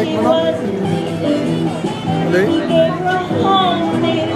she wasn't needing. He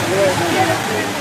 Yeah.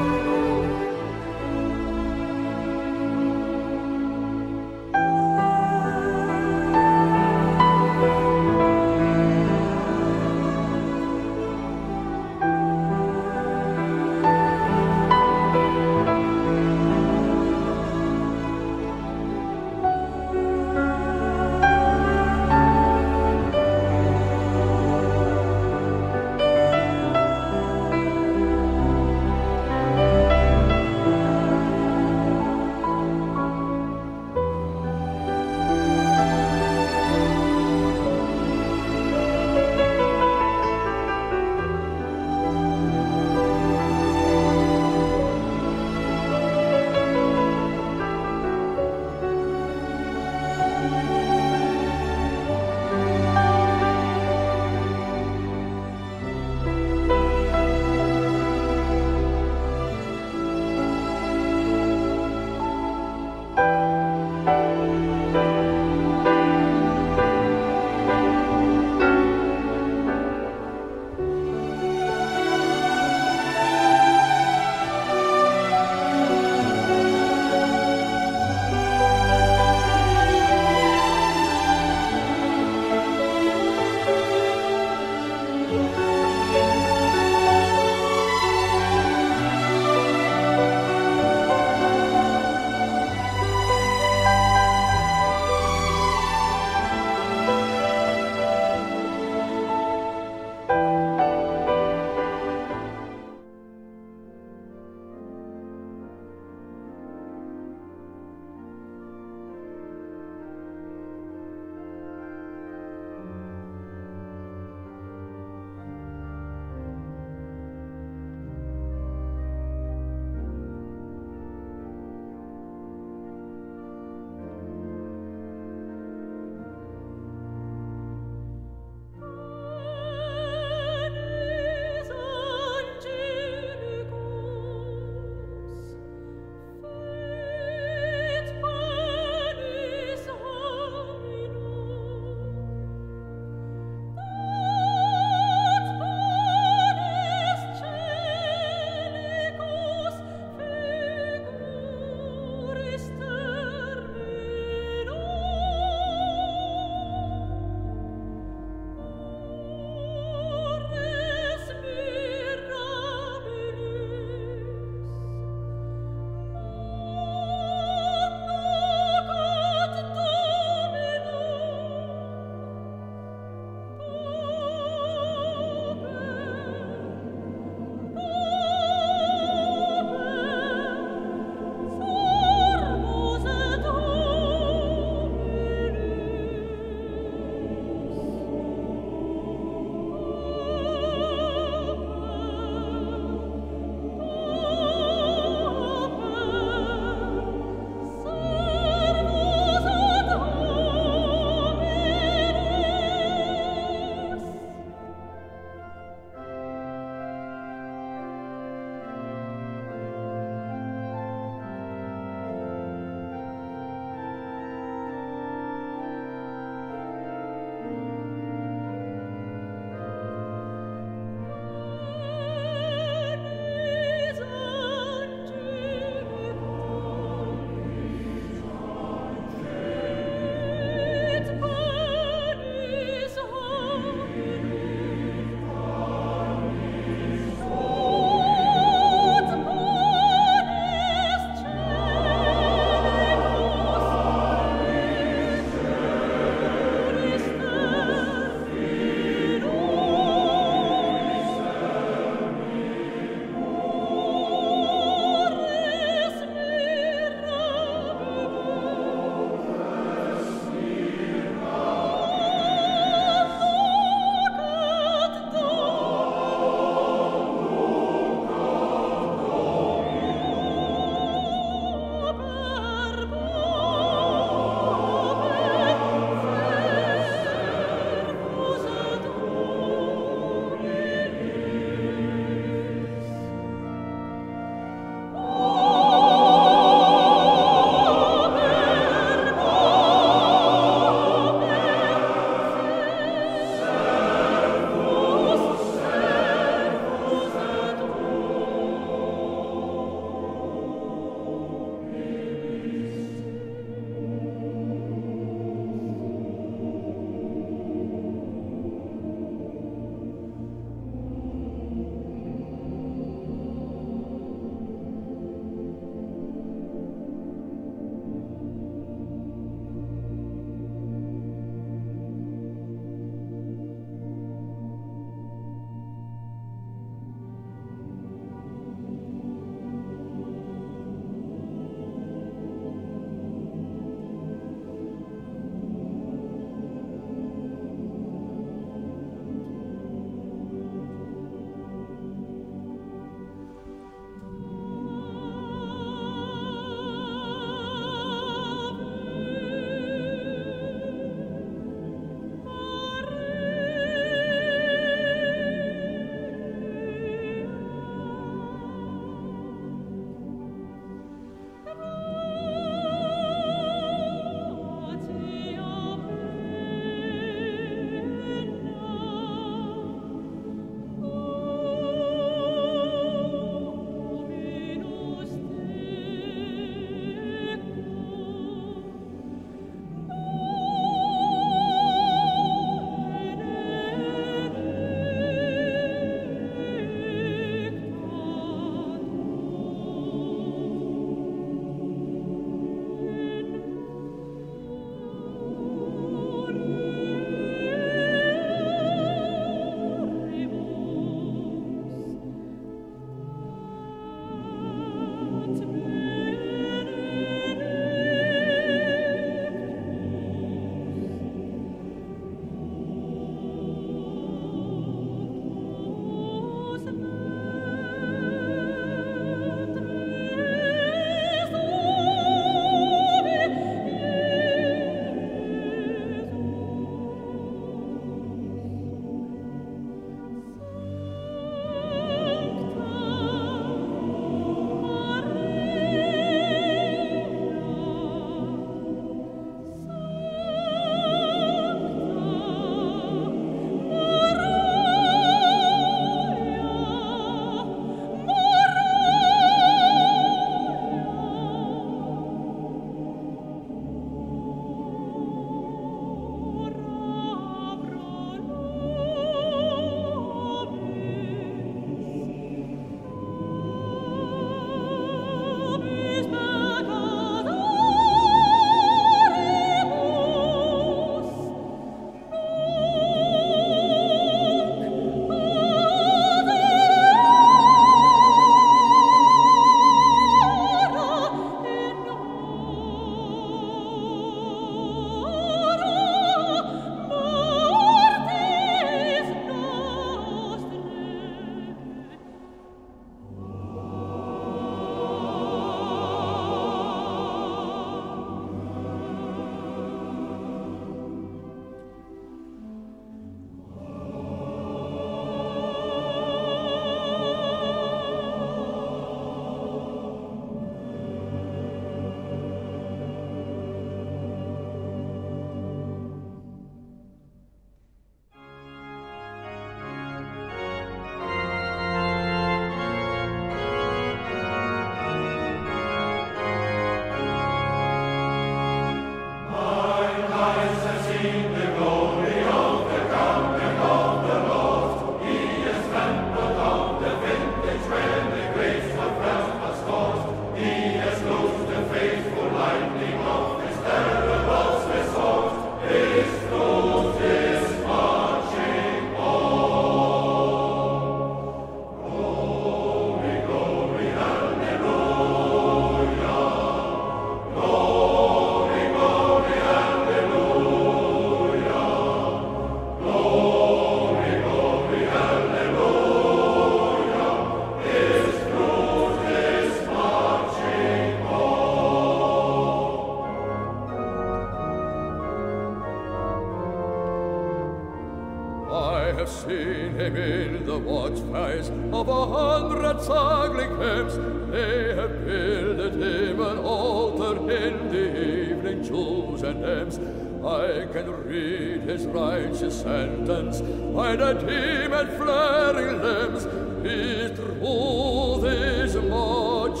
Hundred ugly camps. They er have builded him an altar in the evening jewels and gems. I can read his righteous sentence by the dim and flaring lamps. His truth is much